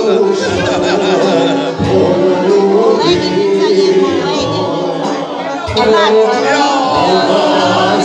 不是不흔적이모여있 는.